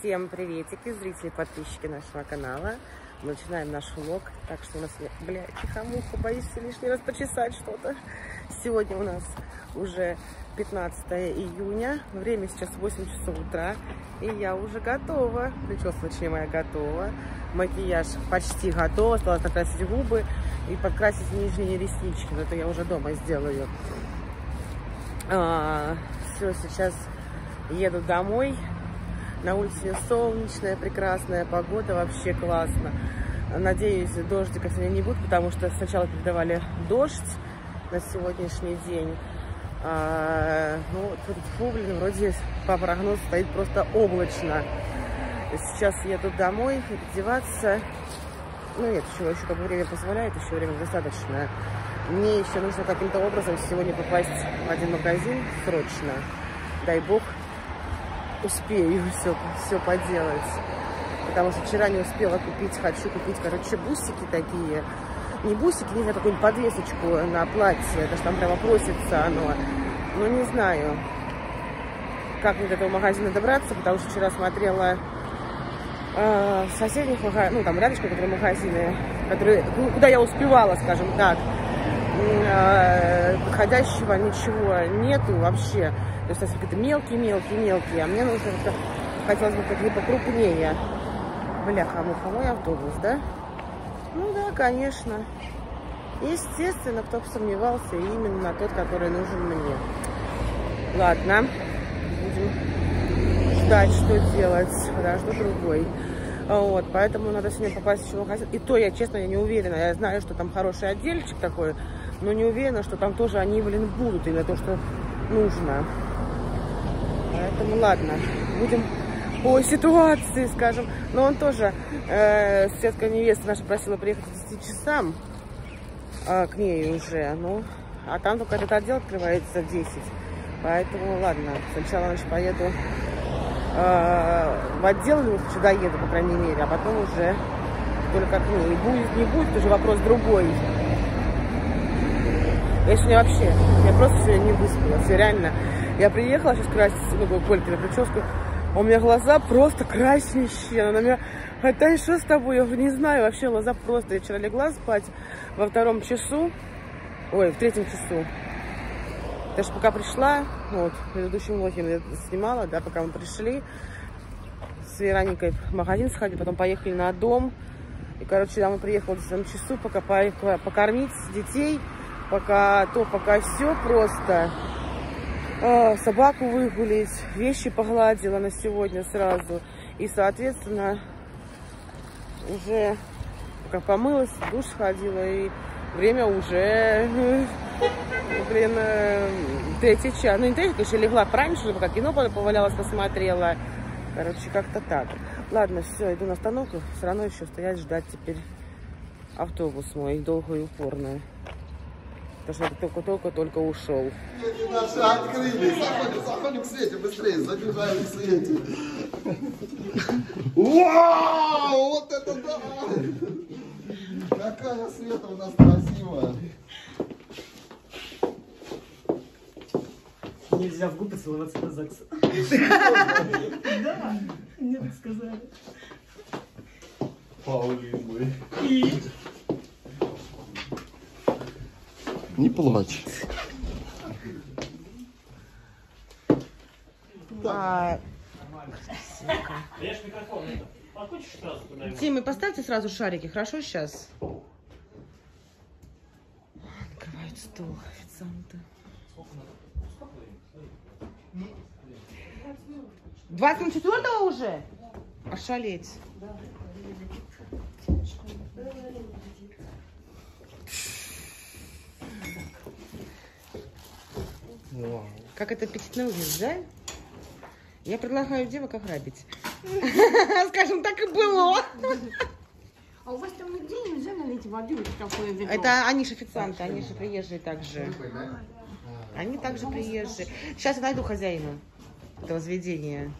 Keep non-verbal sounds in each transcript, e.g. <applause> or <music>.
Всем приветики, зрители, подписчики нашего канала. Мы начинаем наш влог, так что у нас, бля, чихамуха, боюсь лишний раз почесать что-то. Сегодня у нас уже 15 июня, время сейчас 8 часов утра, и я уже готова. Прическа, точнее, моя готова. Макияж почти готов, осталось накрасить губы и подкрасить нижние реснички, но это я уже дома сделаю. А, все, сейчас еду домой. На улице солнечная, прекрасная погода, вообще классно. Надеюсь, дождика сегодня не будет, потому что сначала передавали дождь на сегодняшний день. А, ну, тут фу, блин, вроде по прогнозу стоит просто облачно. Сейчас еду домой, переодеваться. Ну нет, еще, еще как бы время позволяет, еще время достаточно. Мне еще нужно каким-то образом сегодня попасть в один магазин срочно. Дай бог, успею все, все поделать. Потому что вчера не успела купить, хочу купить, короче, бусики такие. Не бусики, не знаю, какую-нибудь подвесочку на платье. Это же там прямо просится оно. Ну, не знаю, как мне до этого магазина добраться, потому что вчера смотрела э, соседних магазинах, ну, там рядышком, которые магазины, которые, ну, куда я успевала, скажем так, подходящего ничего нету вообще. То есть какие-то мелкие-мелкие-мелкие, а мне нужно как хотелось бы какие-то покрупнее. Бляха, муха, мой автобус, да? Ну да, конечно. Естественно, кто бы сомневался, именно тот, который нужен мне. Ладно, будем ждать, что делать. Подожду другой. Вот, поэтому надо сегодня попасть в магазин. И то, я честно, я не уверена. Я знаю, что там хороший отдельчик такой, но не уверена, что там тоже они, блин, будут. Именно то, что нужно. Поэтому ладно, будем по ситуации, скажем. Но он тоже, э, соседка невеста наша просила приехать к 10 часам э, к ней уже. Ну, а там только этот отдел открывается в 10. Поэтому ладно, сначала значит, поеду э, в отдел, ну, сюда еду, по крайней мере, а потом уже только к ней. Будет, не будет, уже вопрос другой. Я сегодня вообще, я просто сегодня не выспалась, реально. Я приехала сейчас красить, ну, Кольки на прическу, а у меня глаза просто краснющие. Она на меня, это что с тобой? Я не знаю, вообще глаза просто. Я вчера легла спать во втором часу, ой, в третьем часу. Потому что пока пришла, вот, в предыдущем влоге я снимала, да, пока мы пришли, с Вероникой в магазин сходили, потом поехали на дом. И, короче, когда мы приехали в 10 часу, пока поехала покормить детей, пока то, пока все просто. А, собаку выгулить, вещи погладила на сегодня сразу. И, соответственно, уже пока помылась, душ ходила, и время уже, <laughs> блин, третий час. Ну, не третий, конечно, легла пораньше, пока кино повалялась, посмотрела. Короче, как-то так. Ладно, все, иду на остановку. Все равно еще стоять, ждать теперь автобус мой, долго и упорно. Что только-только-только ушел. Двери наши открылись. Заходим, заходим к Свете быстрее. Забежали к Свете. Вау! Вот это да! Какая Света у нас красивая. Нельзя в губы целоваться на ЗАГС. <laughs> Да, мне так сказали. Паулин мой. И? Не плачь. А, сразу куда-нибудь? Тимы, поставьте сразу шарики, хорошо сейчас? Открывают стол официанты. 24 уже? Ошалеть. Как это аппетитно выглядит, да? Я предлагаю девок ограбить. <laughs> Скажем, так и было. А у вас там нигде нельзя налить воды вот такое ведро? Это они же официанты, они же приезжие также. Они также приезжие. Сейчас я найду хозяина этого заведения.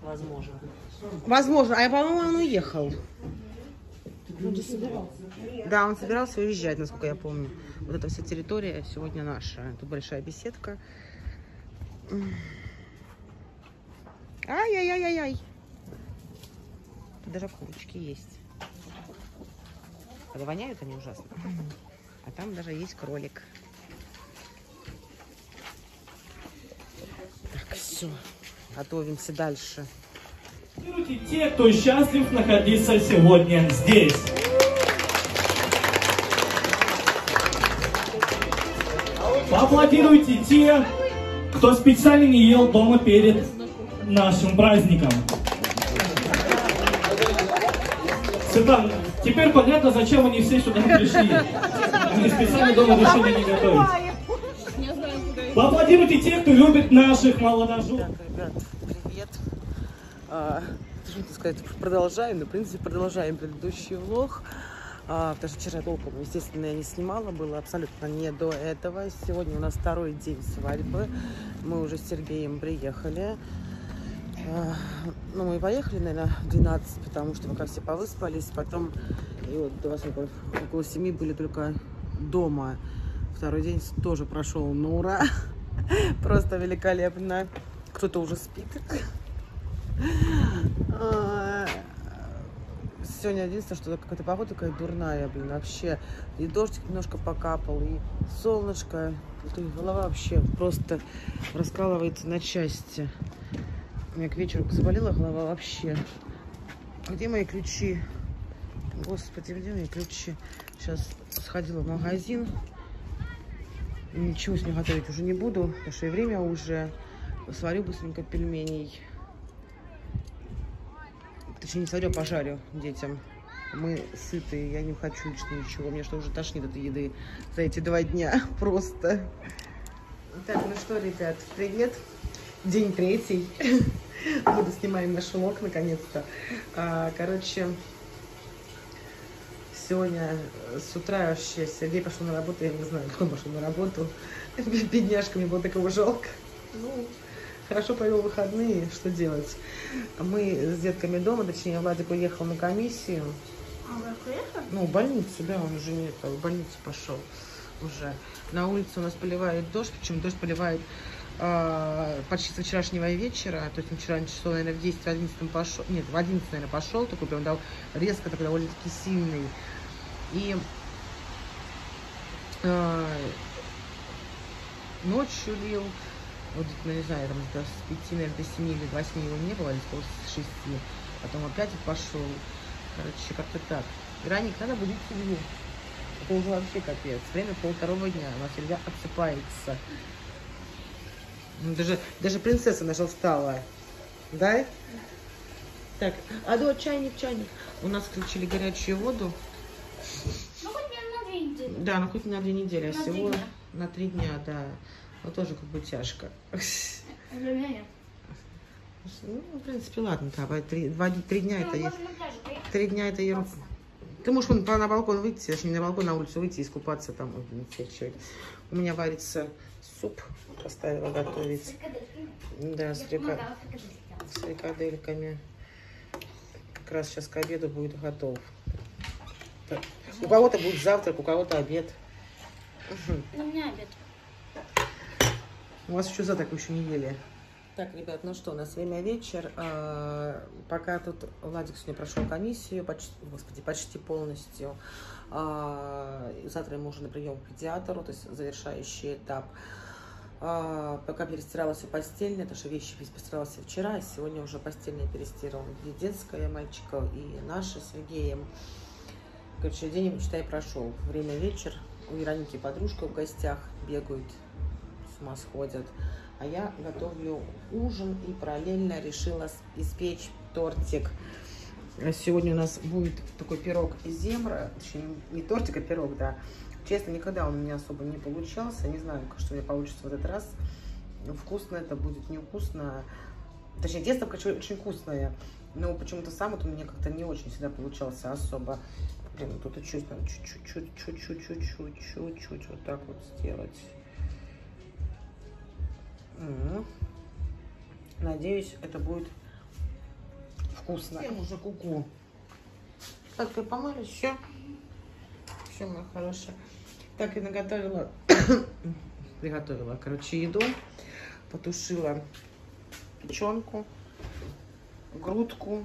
Возможно. Возможно, а я, по-моему, он уехал. Да, он собирался уезжать, насколько я помню. Вот эта вся территория сегодня наша. Тут большая беседка. Ай-яй-яй-яй-яй. Тут даже курочки есть. Правда, воняют они ужасно. А там даже есть кролик. Так, все. Готовимся дальше. Те, кто счастлив находиться сегодня здесь. Поаплодируйте те, кто специально не ел дома перед нашим праздником. Светлана, теперь понятно, зачем они все сюда пришли. Они специально дома решили не готовить. Поаплодируйте те, кто любит наших молодоженов. Привет. А, сказать, продолжаем, но, в принципе, продолжаем предыдущий влог. А, потому что вчера толком, естественно, я не снимала, было абсолютно не до этого. Сегодня у нас второй день свадьбы. Мы уже с Сергеем приехали. А, ну, мы поехали, наверное, в 12, потому что пока все повыспались. Потом, и вот до вас около, около 7 были только дома. Второй день тоже прошел на ура. <laughs> Просто великолепно. Кто-то уже спит. Сегодня единственное, что какая-то погода такая дурная, блин, вообще. И дождик немножко покапал, и солнышко. И голова вообще просто раскалывается на части. У меня к вечеру заболела голова вообще. Где мои ключи? Господи, где мои ключи? Сейчас сходила в магазин. Ничего с ним готовить уже не буду, потому что и время уже. Сварю быстренько пельменей. Точнее, не сварю, а пожарю детям. Мы сытые, я не хочу лично ничего. Мне что уже тошнит от еды за эти два дня. <laughs> Просто. Так, ну что, ребят, привет. День третий. <laughs> Мы снимаем наш влог наконец-то. А, короче, сегодня с утра вообще Сергей пошел на работу, я не знаю, <laughs> он пошел на работу. Бедняжка, мне было такого жалко. Ну, хорошо провел выходные, что делать? Мы с детками дома, точнее, Владик уехал на комиссию. А вы приехали? Ну, в больницу, да, он уже не это, в больницу пошел уже. На улице у нас поливает дождь, причем дождь поливает а, почти со вчерашнего вечера, то есть он вчера часов, наверное, в 10 в 11 пошел, нет, в 11, наверное, пошел, такой прям дал резко, такой довольно-таки сильный. И а, ночью лил, вот, ну, не знаю, там до с 5, наверное, до 7 или до 8 его не было, или с 6, потом опять пошел. Короче, как-то так. Граник, надо будить семью. Это уже вообще капец. Время пол второго дня. У нас всегда отсыпается. Ну, Даже, даже принцесса наша встала. Да? Так, а да, чайник, чайник. У нас включили горячую воду. Ну, хоть не на две недели. Да, ну хоть на две недели, а На три всего дня. на три дня, да. Вот тоже как бы тяжко. Для меня нет. Ну, в принципе, ладно, да, бывает три, два, три дня это Ну, есть. пляже поехать. Три дня это ерунда. Ты можешь вон на балкон выйти, точнее, не на балкон, на улицу выйти и искупаться там. ой, это. У меня варится суп, поставила готовить. Да, с, фрика- с фрикадельками. Как раз сейчас к обеду будет готов. Так, У кого-то будет завтрак, у кого-то обед. У меня обед. У вас еще завтрак вы еще не ели. Так, ребят, ну что, у нас время вечер. А, пока тут Владик сегодня прошел комиссию, почти, господи, почти полностью. А, завтра ему уже на прием к педиатру, то есть завершающий этап. А, пока перестирала все постельное, потому что вещи все вчера, и сегодня уже постельное перестирала. И детская мальчика, и наша с Сергеем. Короче, день, считай, прошел. Время вечер. У Вероники подружка в гостях бегают, ума сходят. А я готовлю ужин и параллельно решила испечь тортик. А Сегодня у нас будет такой пирог из земра. Точнее, не тортик, а пирог, да. Честно, никогда он у меня особо не получался. Не знаю, что у меня получится в этот раз. Вкусно это будет, невкусно. Точнее, тесто хочу очень вкусное. Но почему-то сам вот у меня как-то не очень всегда получался особо. Блин, тут и чуть, надо чуть-чуть, чуть-чуть, чуть-чуть, чуть-чуть вот так вот сделать. Надеюсь, это будет вкусно. Всем уже куку. Так, ты помылись? Все? Все, моя хорошая. Так, я наготовила, <coughs> приготовила, короче, еду. Потушила печенку. грудку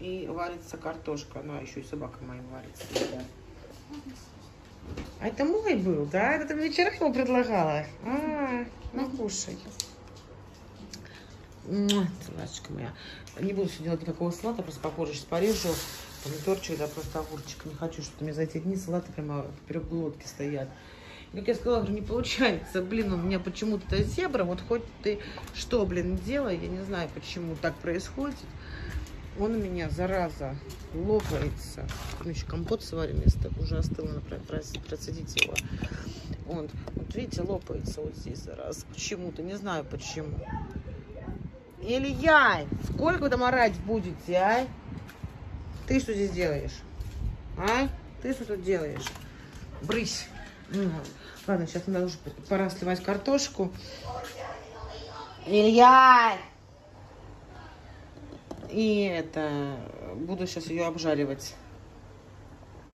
и варится картошка. Ну, а еще и собака моя варится. да. А это мой был, да? Это ты мне вчера его предлагала? А, ну кушай. Салаточка моя. Не буду сегодня делать никакого салата, просто попозже сейчас порежу помидорчик, да, просто огурчик. Не хочу, чтобы меня за эти дни салаты прямо поперек глотки стоят. И, Как я сказала, говорю, не получается. Блин, у меня почему-то зебра, вот хоть ты что, блин, делай, я не знаю, почему так происходит. Он у меня, зараза, лопается. Ну, еще компот сварим, если уже остыл, процедить его. Он, вот видите, лопается вот здесь, зараза. Почему-то, не знаю почему. Илья, сколько вы там орать будете, а? Ты что здесь делаешь? А? Ты что тут делаешь? Брысь. Ну, Ладно, сейчас надо уже пора сливать картошку. Илья! И это, буду сейчас ее обжаривать.